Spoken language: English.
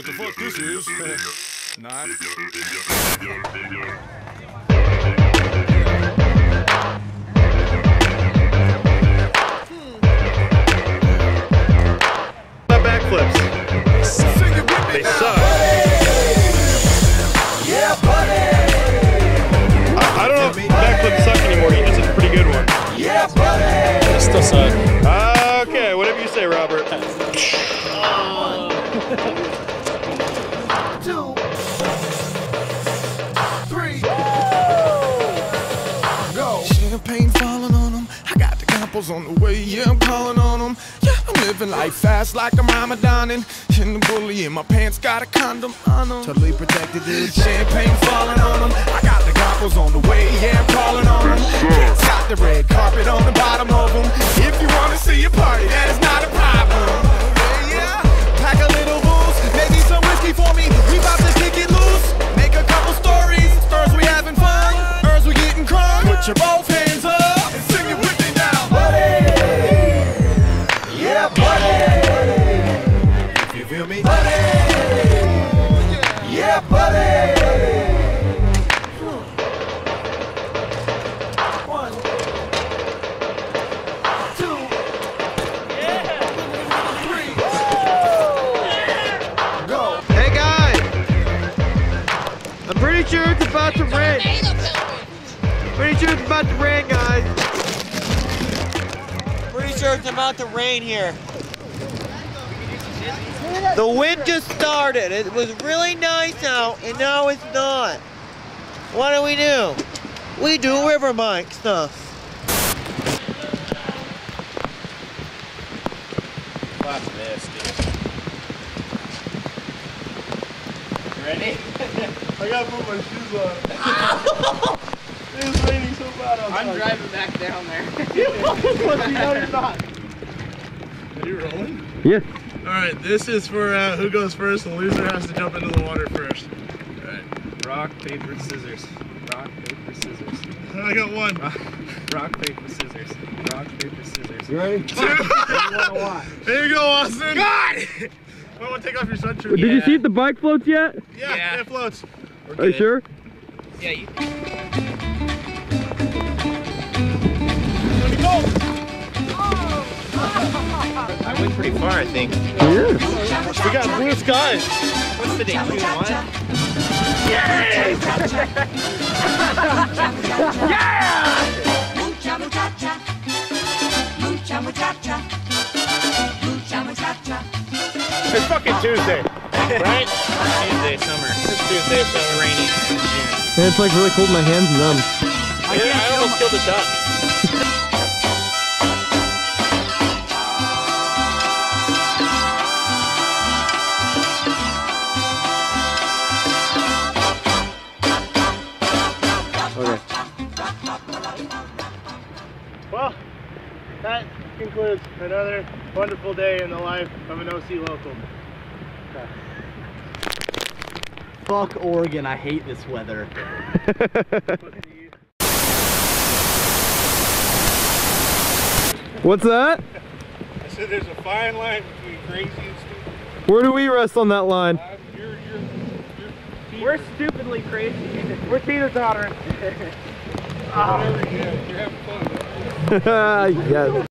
what the fuck this is. Not. backflips. They suck. I, I don't know if backflips suck anymore. You just did a pretty good one. Yeah, buddy. They still suck. Uh, okay, whatever you say, Robert. two, three, go. Champagne falling on them. I got the couples on the way. Yeah, I'm calling on them. Yeah, I'm living life fast like I'm Ramadanin. In the bully in my pants, got a condom on them. Totally protected, dude. Champagne falling on them. I got the couples on the way. Yeah, I'm calling on them. Kids got the red carpet on the bottom of them. If you wanna see a party, that is not a problem. I'm pretty sure it's about to rain. Pretty sure it's about to rain, guys. Pretty sure it's about to rain here. The wind just started. It was really nice out, and now it's not. What do we do? We do river bike stuff. Watch this. Ready? I gotta put my shoes on. it's raining so bad outside. I'm driving back down there. no, you're not. Are you rolling? Yes. All right, this is for uh, who goes first. The loser has to jump into the water first. All right, Rock, paper, scissors. Rock, paper, scissors. I got one. Rock, paper, scissors. Rock, paper, scissors. You ready? Two. There you go, Austin. God! Well, want to take off your sweatshirt? Did you see if the bike floats yet? Yeah, Yeah. it floats. Are you sure? Yeah, you. Pretty far, I think. We got blue skies. What's the date? June what? Mucha muchacha, mucha muchacha, mucha muchacha. It's fucking Tuesday, right? Tuesday, summer. It's Tuesday, so It's rainy in June. And it's like really cold in my hands and numb. yeah, I almost killed a duck. That concludes another wonderful day in the life of an OC local. Fuck Oregon, I hate this weather. What's that? I said there's a fine line between crazy and stupid. Where do we rest on that line? Uh, You're, you're, you're, We're stupidly crazy. We're teeter tottering. whatever, yeah, you're having fun. 야.